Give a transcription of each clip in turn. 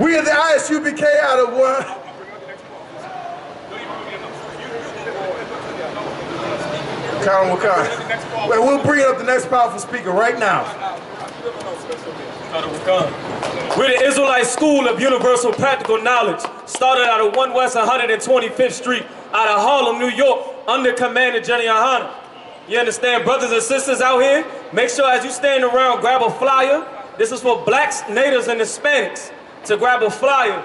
We are the ISUPK out of one. Colin Wakan. Well, we'll bring up the next powerful speaker right now. We're the Israelite School of Universal Practical Knowledge, started out of 1 West 125th Street, out of Harlem, New York, under Commander General Yahanna. You understand, brothers and sisters out here? Make sure as you stand around, grab a flyer. This is for blacks, natives, and Hispanics to grab a flyer.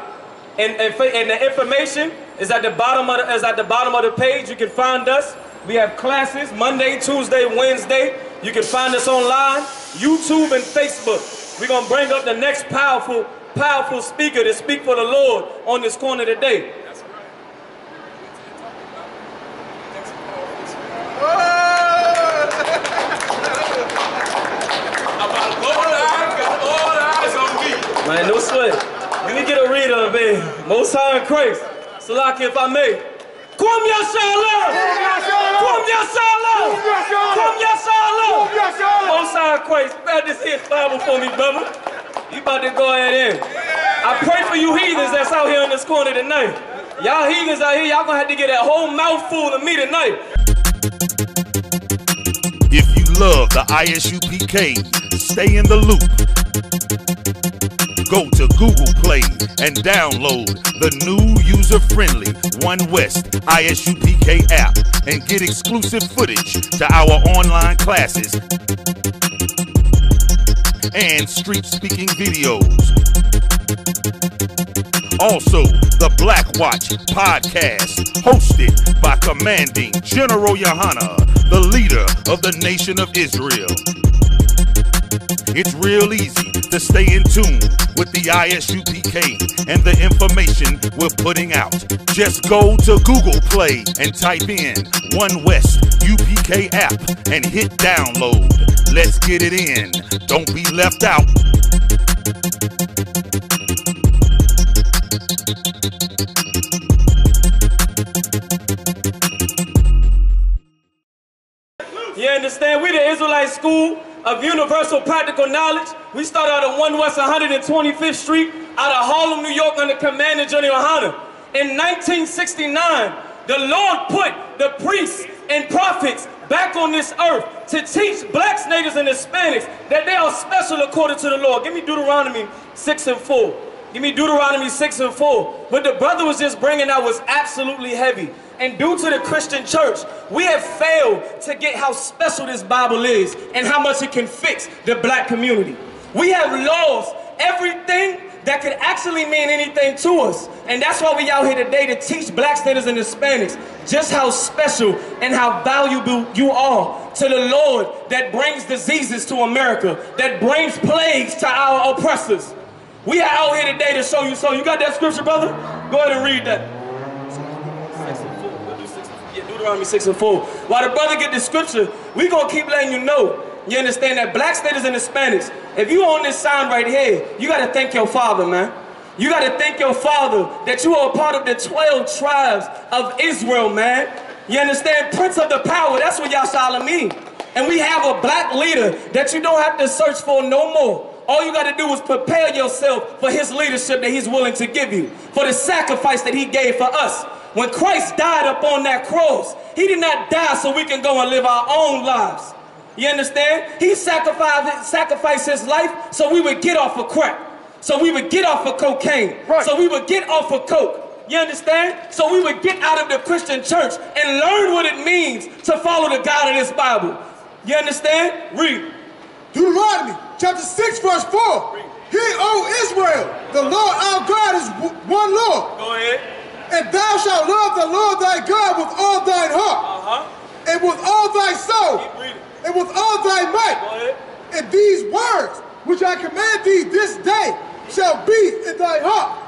And, and, and the information is at the bottom of the, is at the bottom of the page. You can find us. We have classes Monday, Tuesday, Wednesday. You can find us online, YouTube, and Facebook. We're going to bring up the next powerful, powerful speaker to speak for the Lord on this corner today. Man, no sweat. Let me get a read of it, Most High in Christ. Salaki, if I may. Kum Yashallah! Kum Yashallah! Kum Yashallah! Most High in Christ. Grab this here Bible for me, brother. You about to go ahead in. I pray for you heathens that's out here in this corner tonight. Y'all heathens out here, y'all gonna have to get that whole mouthful of me tonight. If you love the ISUPK, stay in the loop. Go to Google Play and download the new user-friendly One West ISUPK app and get exclusive footage to our online classes and street speaking videos. Also, the Black Watch podcast, hosted by Commanding General Yahanna, the leader of the nation of Israel. It's real easy to stay in tune with the ISUPK and the information we're putting out. Just go to Google Play and type in One West UPK app and hit download. Let's get it in. Don't be left out. You understand? We the Israelite School of Universal Practical Knowledge. We started out at 1 West 125th Street out of Harlem, New York under Commander Johnny Ohana. In 1969, the Lord put the priests and prophets back on this earth to teach blacks, natives, and Hispanics that they are special according to the Lord. Give me Deuteronomy 6 and 4. Give me Deuteronomy 6 and 4. What the brother was just bringing out was absolutely heavy. And due to the Christian church, we have failed to get how special this Bible is and how much it can fix the black community. We have lost everything that could actually mean anything to us. And that's why we out here today to teach black natives and Hispanics just how special and how valuable you are to the Lord that brings diseases to America, that brings plagues to our oppressors. We are out here today to show you so. You got that scripture, brother? Go ahead and read that. Deuteronomy 6 and 4. While the brother get the scripture, we gonna keep letting you know. You understand that black status and Hispanics, if you on this sign right here, you gotta thank your father, man. You gotta thank your father that you are a part of the 12 tribes of Israel, man. You understand? Prince of the power, that's what y'all Yashala mean. And we have a black leader that you don't have to search for no more. All you got to do is prepare yourself for his leadership that he's willing to give you, for the sacrifice that he gave for us. When Christ died upon that cross, he did not die so we can go and live our own lives. You understand? He sacrificed, sacrificed his life so we would get off of crack, so we would get off of cocaine, Right. so we would get off of coke. You understand? So we would get out of the Christian church and learn what it means to follow the God of this Bible. You understand? Read. Deuteronomy chapter 6, verse 4. Hear, O Israel, the Lord our God is one Lord, Go ahead. And thou shalt love the Lord thy God with all thine heart, Uh-huh. and with all thy soul, and with all thy might. And these words which I command thee this day shall be in thy heart.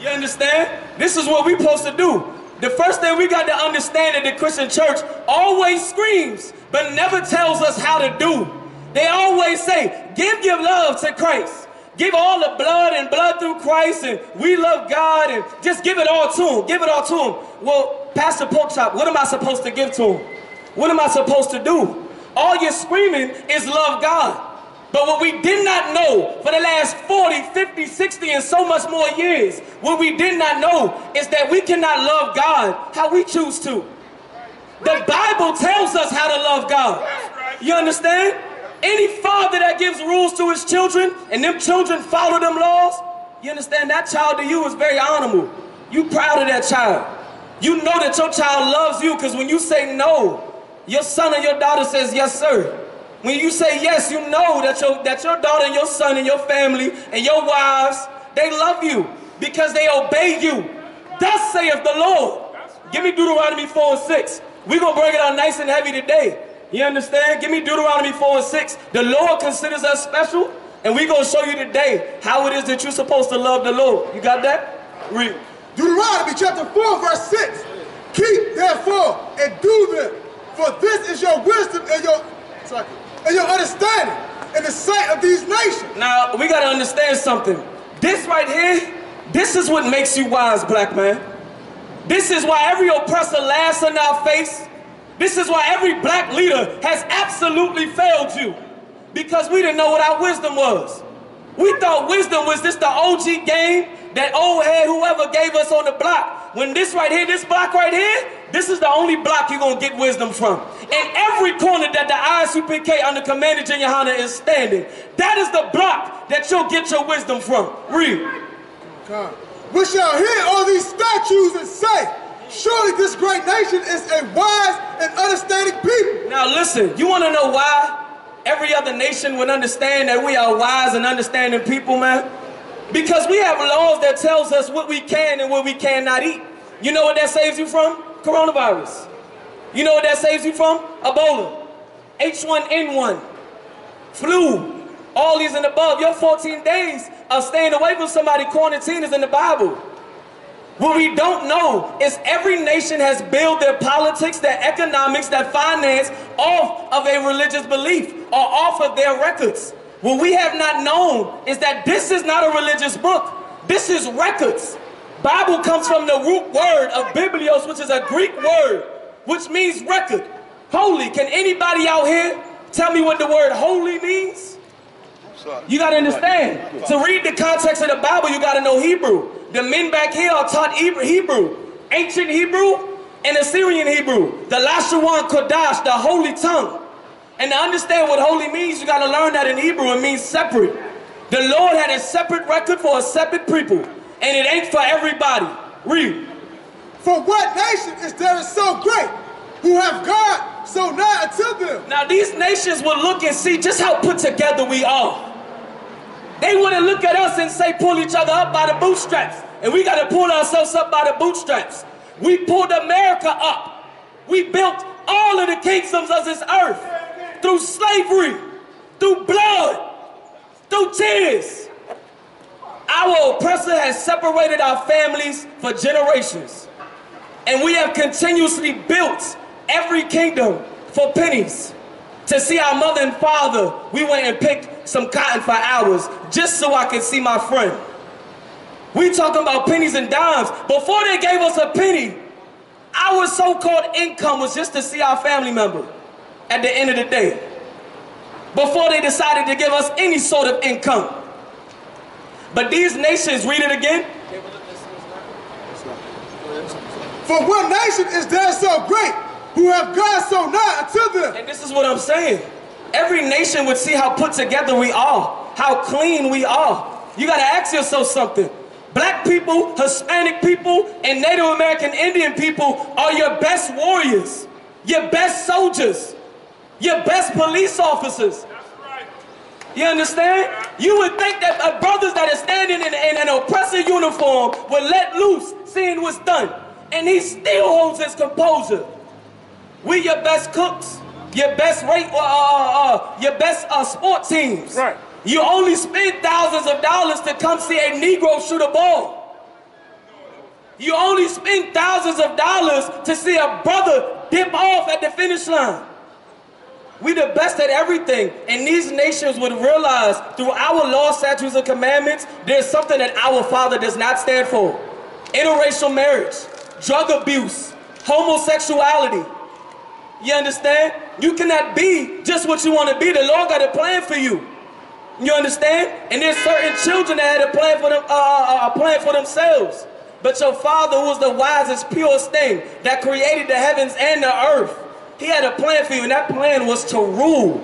You understand? This is what we're supposed to do. The first thing we got to understand that the Christian church always screams, but never tells us how to do. They always say, give your love to Christ. Give all the blood and blood through Christ, and we love God, and just give it all to Him. Give it all to Him. Well, Pastor Porkchop, what am I supposed to give to Him? What am I supposed to do? All you're screaming is love God. But what we did not know for the last 40, 50, 60, and so much more years, what we did not know is that we cannot love God how we choose to. The Bible tells us how to love God. You understand? Any father that gives rules to his children and them children follow them laws, you understand that child to you is very honorable. You proud of that child. You know that your child loves you because when you say no, your son or your daughter says yes, sir. When you say yes, you know that your, that your daughter and your son and your family and your wives, they love you because they obey you. Thus saith the Lord. Give me Deuteronomy 4 and 6. We're going to bring it out nice and heavy today. You understand? Give me Deuteronomy 4 and 6. The Lord considers us special, and we're going to show you today how it is that you're supposed to love the Lord. You got that? Read. Deuteronomy chapter 4, verse 6. Keep therefore and do them, for this is your wisdom and your sorry, and your understanding in the sight of these nations. Now, we got to understand something. This right here, this is what makes you wise, black man. This is why every oppressor laughs in our face. This is why every black leader has absolutely failed you. Because we didn't know what our wisdom was. We thought wisdom was just the OG game that old head whoever gave us on the block. When this right here, this block right here, this is the only block you're gonna get wisdom from. In every corner that the ISUPK under Commander Junior is standing, that is the block that you'll get your wisdom from. Read. We shall hear all these statues and say, Surely this great nation is a wise and understanding people. Now listen, you wanna know why every other nation would understand that we are wise and understanding people, man? Because we have laws that tells us what we can and what we cannot eat. You know what that saves you from? Coronavirus. You know what that saves you from? Ebola. H1N1. Flu. All these and above. Your 14 days of staying away from somebody quarantine is in the Bible. What we don't know is every nation has built their politics, their economics, their finance off of a religious belief or off of their records. What we have not known is that this is not a religious book. This is records. Bible comes from the root word of biblios, which is a Greek word, which means record. Holy. Can anybody out here tell me what the word holy means? You got to understand. To read the context of the Bible, you got to know Hebrew. The men back here are taught Hebrew, ancient Hebrew, and Assyrian Hebrew. The Lashawan Kodash, the holy tongue. And to understand what holy means, you got to learn that in Hebrew. It means separate. The Lord had a separate record for a separate people, and it ain't for everybody. Read. For what nation is there so great who have God so nigh unto them? Now these nations will look and see just how put together we are. They wouldn't look at us and say pull each other up by the bootstraps. And we got to pull ourselves up by the bootstraps. We pulled America up. We built all of the kingdoms of this earth through slavery, through blood, through tears. Our oppressor has separated our families for generations. And we have continuously built every kingdom for pennies. To see our mother and father, we went and picked some cotton for hours just so I could see my friend. We talking about pennies and dimes. Before they gave us a penny, our so-called income was just to see our family member at the end of the day. Before they decided to give us any sort of income. But these nations, read it again. For what nation is there so great who have God so nigh unto them? And this is what I'm saying. Every nation would see how put together we are, how clean we are. You gotta ask yourself something. Black people, Hispanic people, and Native American Indian people are your best warriors, your best soldiers, your best police officers. You understand? You would think that uh, brothers that are standing in, in an oppressor uniform would let loose, seeing what's done. And he still holds his composure. We your best cooks, your best rate, uh, uh, uh, your best uh, sport teams. Right. You only spend thousands of dollars to come see a Negro shoot a ball. You only spend thousands of dollars to see a brother dip off at the finish line. We the best at everything. And these nations would realize through our law, statutes, and commandments, there's something that our Father does not stand for. Interracial marriage, drug abuse, homosexuality. You understand? You cannot be just what you want to be. The Lord got a plan for you. You understand? And there's certain children that had a plan for them, uh, uh, a plan for themselves. But your father, who was the wisest, purest thing that created the heavens and the earth, he had a plan for you, and that plan was to rule.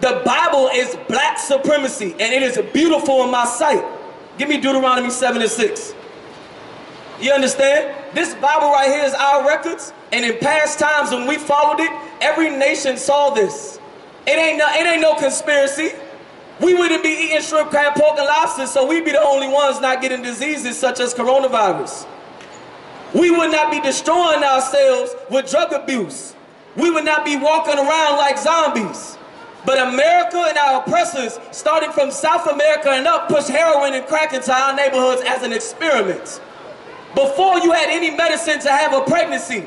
The Bible is black supremacy, and it is beautiful in my sight. Give me Deuteronomy 7 and 6. You understand? This Bible right here is our records, and in past times when we followed it, every nation saw this. It ain't no, it ain't no conspiracy. We wouldn't be eating shrimp, crab, pork, and lobster, so we'd be the only ones not getting diseases such as coronavirus. We would not be destroying ourselves with drug abuse. We would not be walking around like zombies. But America and our oppressors, starting from South America and up, push heroin and crack into our neighborhoods as an experiment. Before you had any medicine to have a pregnancy,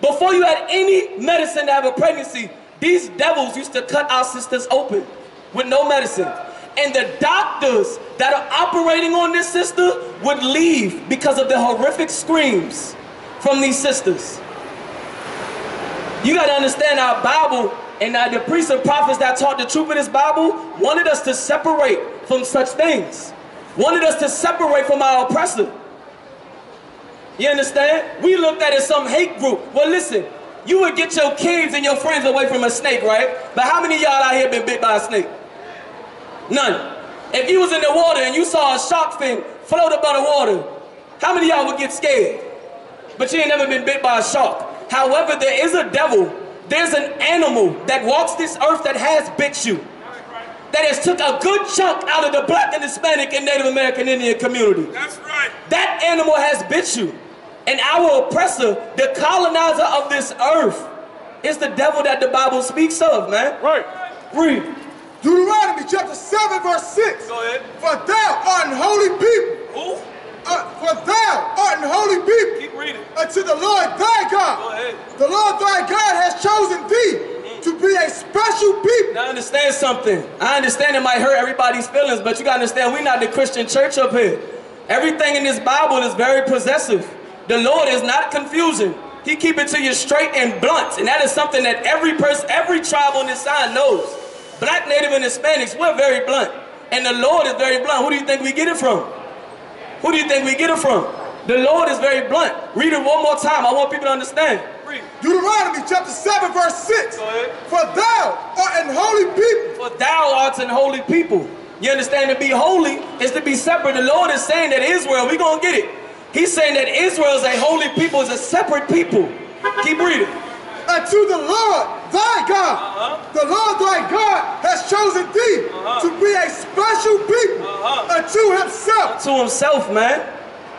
before you had any medicine to have a pregnancy, these devils used to cut our sisters open with no medicine. And the doctors that are operating on this sister would leave because of the horrific screams from these sisters. You got to understand our Bible and uh, the priests and prophets that taught the truth of this Bible wanted us to separate from such things. Wanted us to separate from our oppressor. You understand? We looked at it as some hate group. Well, listen, you would get your kids and your friends away from a snake, right? But how many of y'all out here been bit by a snake? None. If you was in the water and you saw a shark fin float above the water, how many of y'all would get scared? But you ain't never been bit by a shark. However, there is a devil, there's an animal that walks this earth that has bit you. That has took a good chunk out of the black and Hispanic and Native American Indian community. That's right. That animal has bit you. And our oppressor, the colonizer of this earth, is the devil that the Bible speaks of, man. Right. Read. Deuteronomy chapter 7, verse 6. Go ahead. For thou art an holy people. Who? Uh, for thou art an holy people Keep reading. unto the Lord thy God. Go ahead. The Lord thy God has chosen thee to be a special people. Now understand something. I understand it might hurt everybody's feelings, but you gotta understand we're not the Christian church up here. Everything in this Bible is very possessive. The Lord is not confusing. He keep it to you straight and blunt. And that is something that every person, every tribe on this side knows. Black, Native, and Hispanics, we're very blunt. And the Lord is very blunt. Who do you think we get it from? Who do you think we get it from? The Lord is very blunt. Read it one more time. I want people to understand. Deuteronomy chapter 7, verse 6. Go ahead. For thou art an holy people. For thou art an holy people. You understand? To be holy is to be separate. The Lord is saying that Israel, we're going to get it. He's saying that Israel is a holy people, is a separate people. Keep reading. To the Lord thy God. Uh-huh. The Lord thy God has chosen thee Uh-huh. to be a special people Uh-huh. unto himself. To himself, man.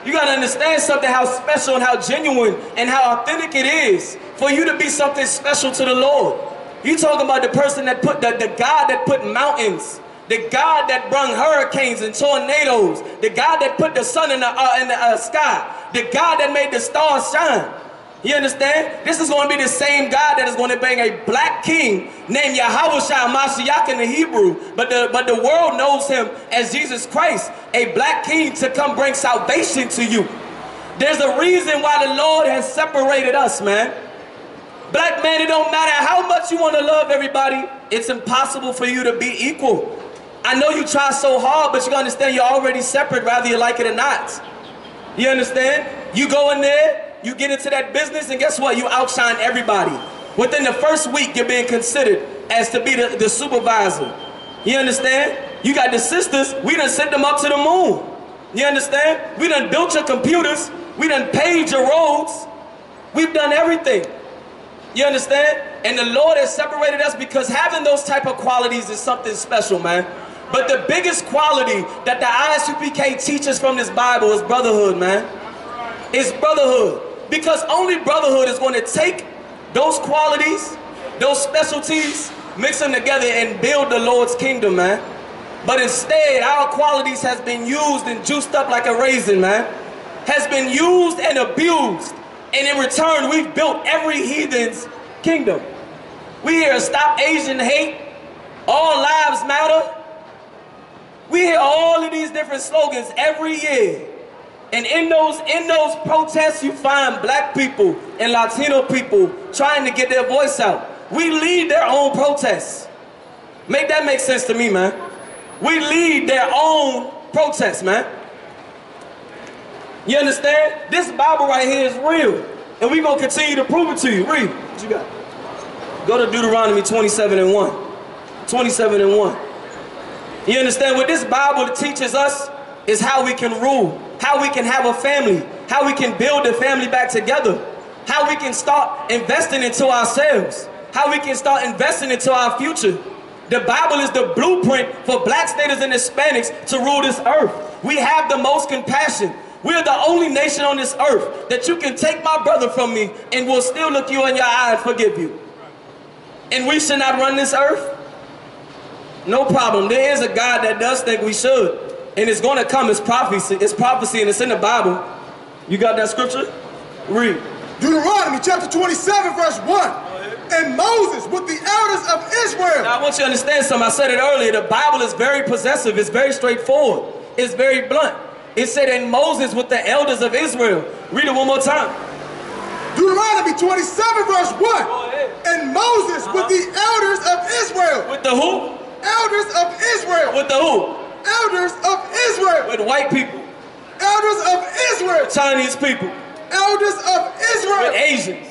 You got to understand something how special and how genuine and how authentic it is for you to be something special to the Lord. You talking about the person that put, the, the God that put mountains, the God that brung hurricanes and tornadoes, the God that put the sun in the, uh, in the uh, sky, the God that made the stars shine. You understand? This is going to be the same God that is going to bring a black king named Yahushua Mashiach in the Hebrew, but the, but the world knows him as Jesus Christ, a black king to come bring salvation to you. There's a reason why the Lord has separated us, man. Black man, it don't matter how much you want to love everybody, it's impossible for you to be equal. I know you try so hard, but you understand you're already separate, whether you like it or not. You understand? You go in there, you get into that business, and guess what? You outshine everybody. Within the first week, you're being considered as to be the, the supervisor. You understand? You got the sisters, we done sent them up to the moon. You understand? We done built your computers, we done paved your roads, we've done everything. You understand? And the Lord has separated us because having those type of qualities is something special, man. But the biggest quality that the ISUPK teaches from this Bible is brotherhood, man. It's brotherhood. Because only brotherhood is going to take those qualities, those specialties, mix them together and build the Lord's kingdom, man. But instead, our qualities has been used and juiced up like a raisin, man. Has been used and abused. And in return, we've built every heathen's kingdom. We hear stop Asian hate, all lives matter. We hear all of these different slogans every year. And in those in those protests, you find black people and Latino people trying to get their voice out. We lead their own protests. Make that make sense to me, man. We lead their own protests, man. You understand? This Bible right here is real. And we're going to continue to prove it to you. Read. What you got? Go to Deuteronomy 27 and 1. 27 and 1. You understand? What this Bible teaches us is how we can rule, how we can have a family, how we can build the family back together, how we can start investing into ourselves, how we can start investing into our future. The Bible is the blueprint for black staters and Hispanics to rule this earth. We have the most compassion. We're the only nation on this earth that you can take my brother from me and will still look you in your eye and forgive you. And we should not run this earth? No problem. There is a God that does think we should. And it's going to come. It's prophecy. It's prophecy and it's in the Bible. You got that scripture? Read. Deuteronomy chapter 27, verse 1. And Moses with the elders of Israel. Now I want you to understand something. I said it earlier. The Bible is very possessive. It's very straightforward. It's very blunt. It said, and Moses with the elders of Israel. Read it one more time. Deuteronomy 27, verse 1. And Moses uh -huh. with the elders of Israel. With the who? Elders of Israel. With the who? Elders of Israel. With white people. Elders of Israel. Chinese people. Elders of Israel. With Asians.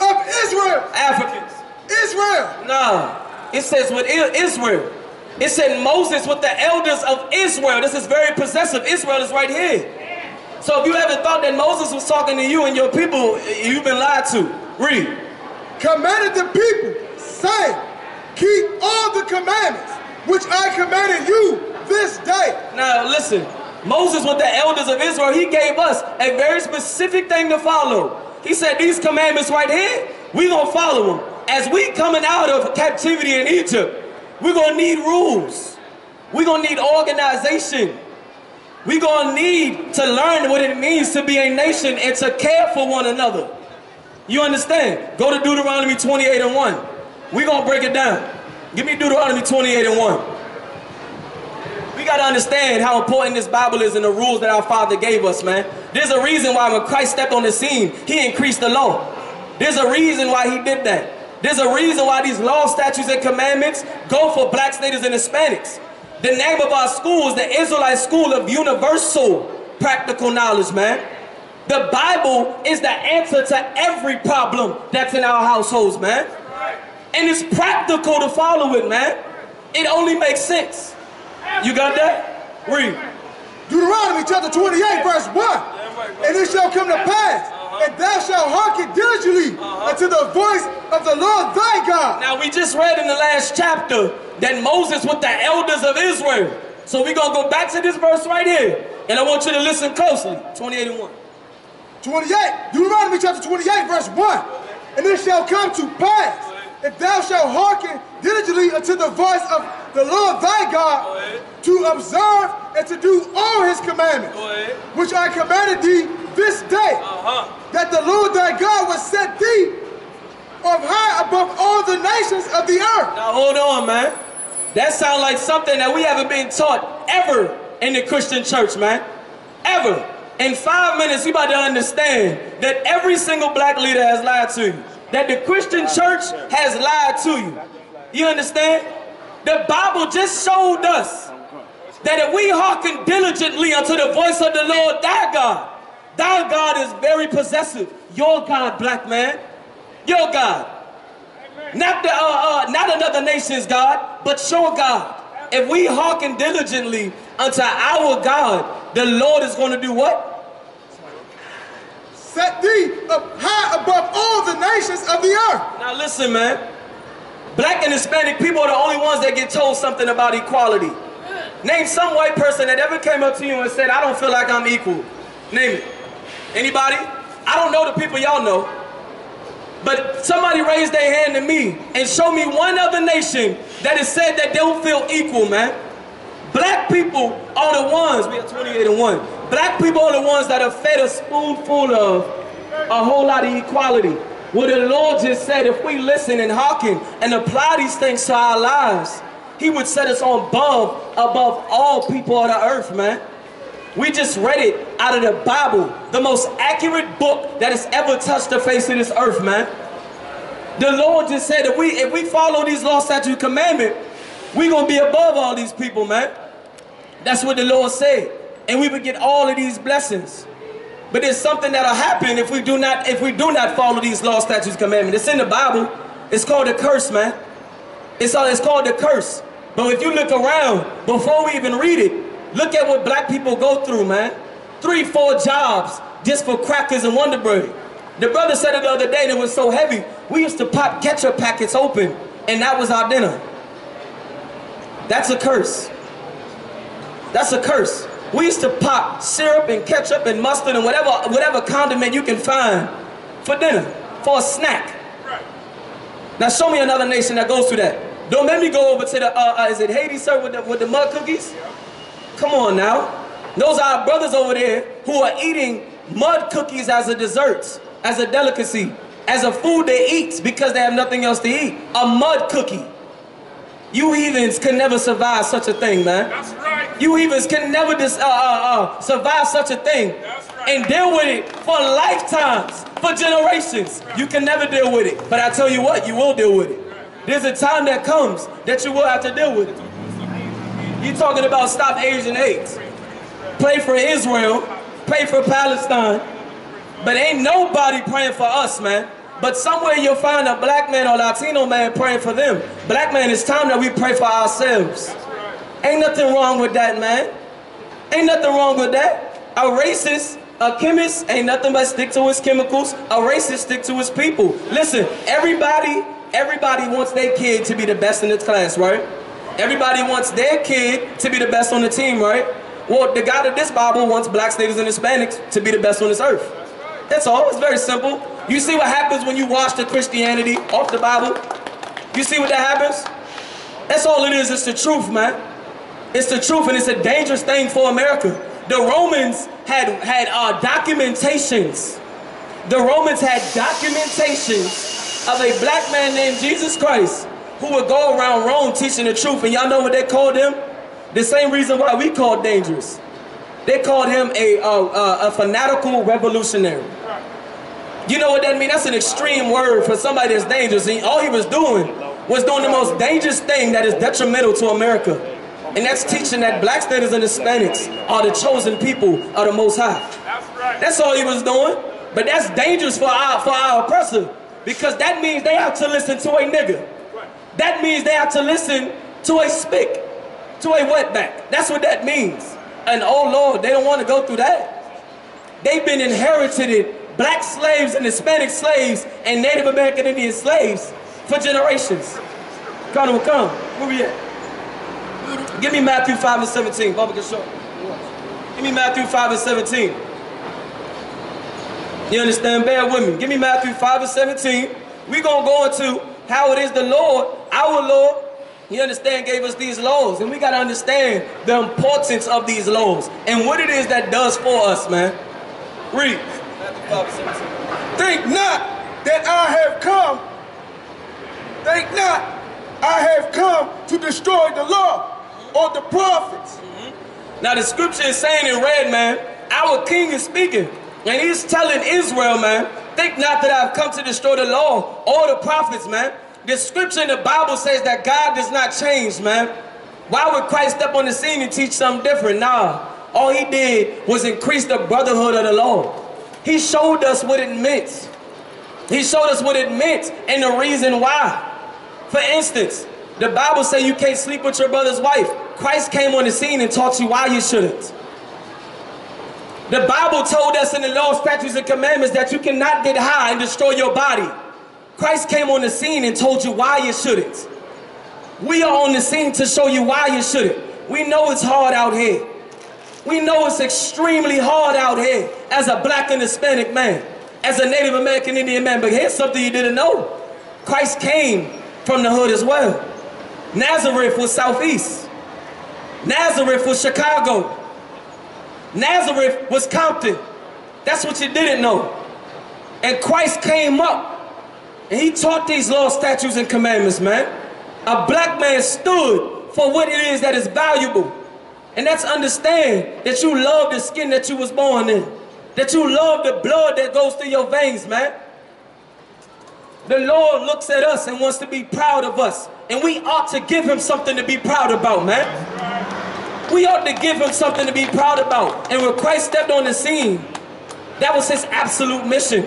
Of Israel. Africans. Israel. Nah. It says with Israel. It said Moses with the elders of Israel. This is very possessive. Israel is right here. So if you ever thought that Moses was talking to you and your people, you've been lied to. Read. Commanded the people, saying, keep all the commandments which I commanded you this day. Now listen, Moses with the elders of Israel, he gave us a very specific thing to follow. He said these commandments right here, we gonna follow them. As we coming out of captivity in Egypt, we're gonna need rules. We're gonna need organization. We're gonna need to learn what it means to be a nation and to care for one another. You understand? Go to Deuteronomy 28 and 1. We're gonna break it down. Give me Deuteronomy 28 and 1. We gotta understand how important this Bible is and the rules that our Father gave us, man. There's a reason why when Christ stepped on the scene, he increased the law. There's a reason why he did that. There's a reason why these law, statutes, and commandments go for blacks, natives, and Hispanics. The name of our school is the Israelite School of Universal Practical Knowledge, man. The Bible is the answer to every problem that's in our households, man. And it's practical to follow it, man. It only makes sense. You got that? Read. Deuteronomy chapter 28, verse 1. And it shall come to pass and thou shalt hearken diligently uh unto the voice of the Lord thy God. Now we just read in the last chapter that Moses with the elders of Israel. So we're going to go back to this verse right here. And I want you to listen closely. 28 and 1. 28, Deuteronomy chapter 28, verse 1. And it shall come to pass, if thou shalt hearken diligently unto the voice of the Lord thy God, to observe and to do all his commandments, which I commanded thee this day, uh -huh. that the Lord thy God will set thee up high above all the nations of the earth. Now hold on, man. That sounds like something that we haven't been taught ever in the Christian church, man. Ever. In five minutes, you about to understand that every single black leader has lied to you. That the Christian church has lied to you. You understand? The Bible just showed us that if we hearken diligently unto the voice of the Lord thy God, Thy God is very possessive. Your God, black man. Your God. Not, the, uh, uh, not another nation's God, but your God. If we hearken diligently unto our God, the Lord is going to do what? Set thee up high above all the nations of the earth. Now listen, man. Black and Hispanic people are the only ones that get told something about equality. Name some white person that ever came up to you and said, I don't feel like I'm equal. Name it. Anybody? I don't know the people y'all know. But somebody raise their hand to me and show me one other nation that has said that they don't feel equal, man. Black people are the ones, we have 28 and 1. Black people are the ones that are fed a spoonful of a whole lot of equality. What the Lord just said, if we listen and hearken and apply these things to our lives, he would set us on above, above all people on the earth, man. We just read it out of the Bible, the most accurate book that has ever touched the face of this earth, man. The Lord just said if we if we follow these law, statute, commandment, we're gonna be above all these people, man. That's what the Lord said. And we would get all of these blessings. But there's something that'll happen if we do not if we do not follow these law, statutes, commandments. It's in the Bible. It's called a curse, man. It's all it's called the curse. But if you look around, before we even read it, look at what black people go through, man. Three, four jobs just for crackers and Wonder Bread. The brother said it the other day it was so heavy, we used to pop ketchup packets open, and that was our dinner. That's a curse. That's a curse. We used to pop syrup and ketchup and mustard and whatever, whatever condiment you can find for dinner, for a snack. Now show me another nation that goes through that. Don't let me go over to the, uh, uh, is it Haiti, sir, with the, with the mud cookies? Come on now. Those are our brothers over there who are eating mud cookies as a dessert, as a delicacy, as a food they eat because they have nothing else to eat. A mud cookie. You heathens can never survive such a thing, man. That's right. You heathens can never dis, uh, uh, uh, survive such a thing That's right. and deal with it for lifetimes, for generations. You can never deal with it. But I tell you what, you will deal with it. There's a time that comes that you will have to deal with it. You talking about stop Asian hate. Pray for Israel, pray for Palestine, but ain't nobody praying for us, man. But somewhere you'll find a black man or Latino man praying for them. Black man, it's time that we pray for ourselves. Ain't nothing wrong with that, man. Ain't nothing wrong with that. A racist, a chemist, ain't nothing but stick to his chemicals. A racist stick to his people. Listen, everybody, everybody wants their kid to be the best in its class, right? Everybody wants their kid to be the best on the team, right? Well, the God of this Bible wants blacks, niggas, and Hispanics to be the best on this earth. That's all. It's very simple. You see what happens when you wash the Christianity off the Bible? You see what that happens? That's all it is. It's the truth, man. It's the truth, and it's a dangerous thing for America. The Romans had had uh, documentations. The Romans had documentations of a black man named Jesus Christ who would go around Rome teaching the truth. And y'all know what they called him? The same reason why we call dangerous. They called him a, uh, uh, a fanatical revolutionary. You know what that means? That's an extreme word for somebody that's dangerous. And all he was doing was doing the most dangerous thing that is detrimental to America. And that's teaching that black status and Hispanics are the chosen people of the Most High. That's all he was doing. But that's dangerous for our, for our oppressor. Because that means they have to listen to a nigga. That means they have to listen to a spick, to a wetback. That's what that means. And oh Lord, they don't want to go through that. They've been inherited black slaves and Hispanic slaves and Native American Indian slaves for generations. On, come. Where we at? Give me Matthew 5 and 17. Bubba can show. Give me Matthew 5 and 17. You understand? Bear with me. Give me Matthew 5 and 17. We're going to go into how it is the Lord, our Lord, you understand, gave us these laws. And we got to understand the importance of these laws and what it is that does for us, man. Read. Think not that I have come. Think not I have come to destroy the law or the prophets. Mm-hmm. Now the scripture is saying in red, man, our king is speaking. And he's telling Israel, man, think not that I've come to destroy the law or the prophets, man. The scripture in the Bible says that God does not change, man. Why would Christ step on the scene and teach something different? Nah. All he did was increase the brotherhood of the law. He showed us what it meant. He showed us what it meant and the reason why. For instance, the Bible says you can't sleep with your brother's wife. Christ came on the scene and taught you why you shouldn't. The Bible told us in the law, statutes, and commandments that you cannot get high and destroy your body. Christ came on the scene and told you why you shouldn't. We are on the scene to show you why you shouldn't. We know it's hard out here. We know it's extremely hard out here as a black and Hispanic man, as a Native American Indian man. But here's something you didn't know. Christ came from the hood as well. Nazareth was southeast. Nazareth was Chicago. Nazareth was Compton. That's what you didn't know. And Christ came up and he taught these law, statutes, and commandments, man. A black man stood for what it is that is valuable. And that's understand that you love the skin that you was born in. That you love the blood that goes through your veins, man. The Lord looks at us and wants to be proud of us. And we ought to give him something to be proud about, man. We ought to give him something to be proud about. And when Christ stepped on the scene, that was his absolute mission.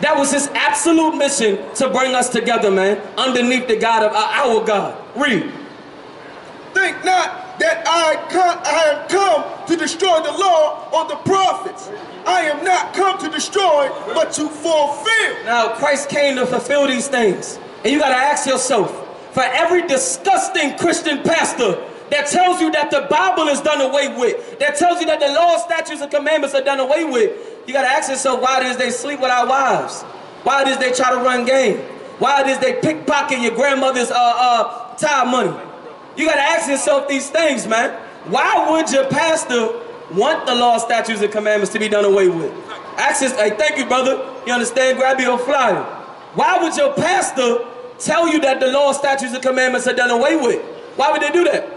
That was his absolute mission to bring us together, man, underneath the God of our God. Read. Think not that I, come, I am come to destroy the law or the prophets. I am not come to destroy, but to fulfill. Now, Christ came to fulfill these things. And you got to ask yourself, for every disgusting Christian pastor that tells you that the Bible is done away with, that tells you that the law, statutes, and commandments are done away with, you got to ask yourself, why does they sleep with our wives? Why does they try to run game? Why does they pickpocket your grandmother's uh, uh, time money? You got to ask yourself these things, man. Why would your pastor want the law, statutes, and commandments to be done away with? Ask this, hey, thank you, brother. You understand? Grab your flyer. Why would your pastor tell you that the law, statutes, and commandments are done away with? Why would they do that?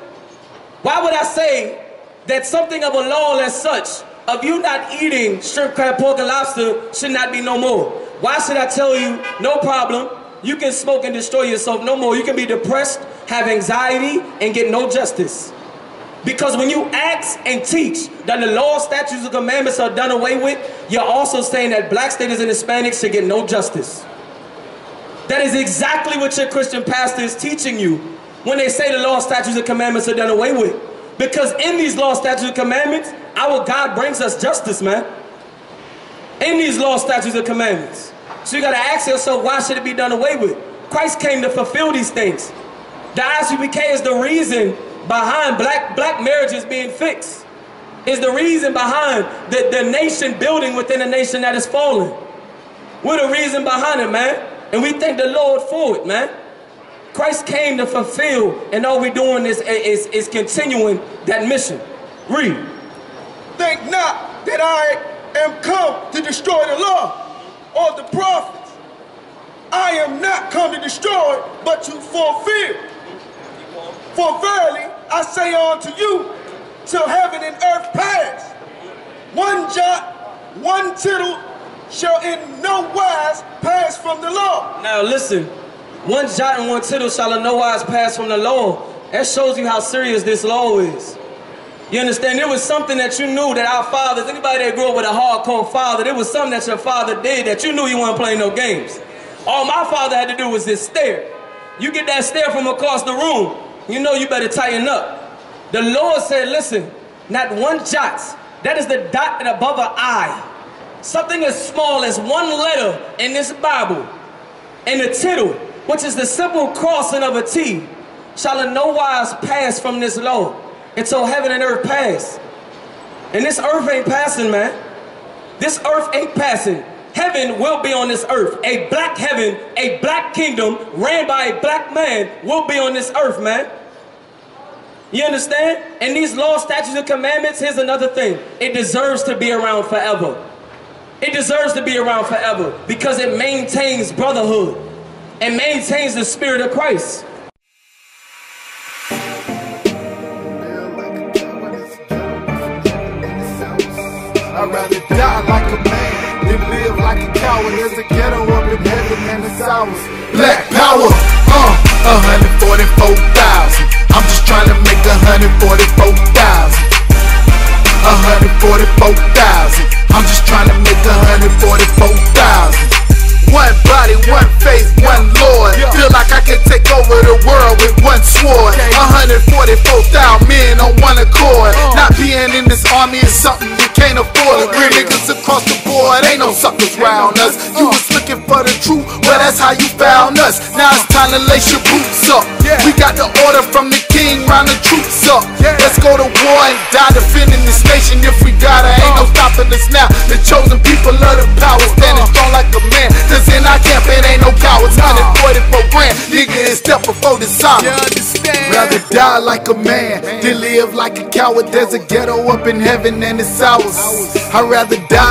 Why would I say that something of a law as such, of you not eating shrimp, crab, pork, and lobster, should not be no more? Why should I tell you, no problem, you can smoke and destroy yourself no more. You can be depressed, have anxiety, and get no justice. Because when you ask and teach that the law, statutes, and commandments are done away with, you're also saying that black states and Hispanics should get no justice. That is exactly what your Christian pastor is teaching you when they say the law, statutes, and commandments are done away with. Because in these law, statutes, and commandments, our God brings us justice, man. In these law, statutes, and commandments. So you gotta ask yourself, why should it be done away with? Christ came to fulfill these things. The ISUPK is the reason behind black, black marriages being fixed. Is the reason behind the, the nation building within a nation that is falling. We're the reason behind it, man. And we thank the Lord for it, man. Christ came to fulfill, and all we're doing is, is, is continuing that mission. Read. Think not that I am come to destroy the law or the prophets. I am not come to destroy, but to fulfill. For verily I say unto you, till heaven and earth pass, one jot, one tittle shall in no wise pass from the law. Now listen, one jot and one tittle shall in no wise pass from the law. That shows you how serious this law is. You understand? There was something that you knew that our fathers, anybody that grew up with a hardcore father, there was something that your father did that you knew he weren't playing no games. All my father had to do was this stare. You get that stare from across the room, you know you better tighten up. The Lord said, listen, not one jot, that is the dot and above an I. Something as small as one letter in this Bible, and the tittle, which is the simple crossing of a T, shall in no wise pass from this law until heaven and earth pass. And this earth ain't passing, man. This earth ain't passing. Heaven will be on this earth. A black heaven, a black kingdom ran by a black man will be on this earth, man. You understand? And these laws, statutes, and commandments, here's another thing. It deserves to be around forever. It deserves to be around forever because it maintains brotherhood. It maintains the spirit of Christ. I'd rather die like a man like a coward. There's a ghetto up in heaven and it's ours. Black power, uh, 144,000. I'm just trying to make 144,000. 144,000. I'm just trying to make 144,000. One body, one faith, one Lord. Feel like I can take over the world sword. 144,000 men on one accord. Uh. Not being in this army is something you can't afford. Real niggas across the board, ain't no suckers round us. You uh. was looking for the truth, well that's how you found us. Now it's time to lace your boots up. We got the order from the king, round the troops up. Let's go to war and die defending this nation if we gotta. Ain't no uh. stopping us now. The chosen people of the power, uh. standing strong like a man. Cause in our camp it ain't no cowards. Uh. 144 grand, nigga, and step before dishonor. Rather die like a man than live like a coward. There's a ghetto up in heaven and it's ours. I'd rather die.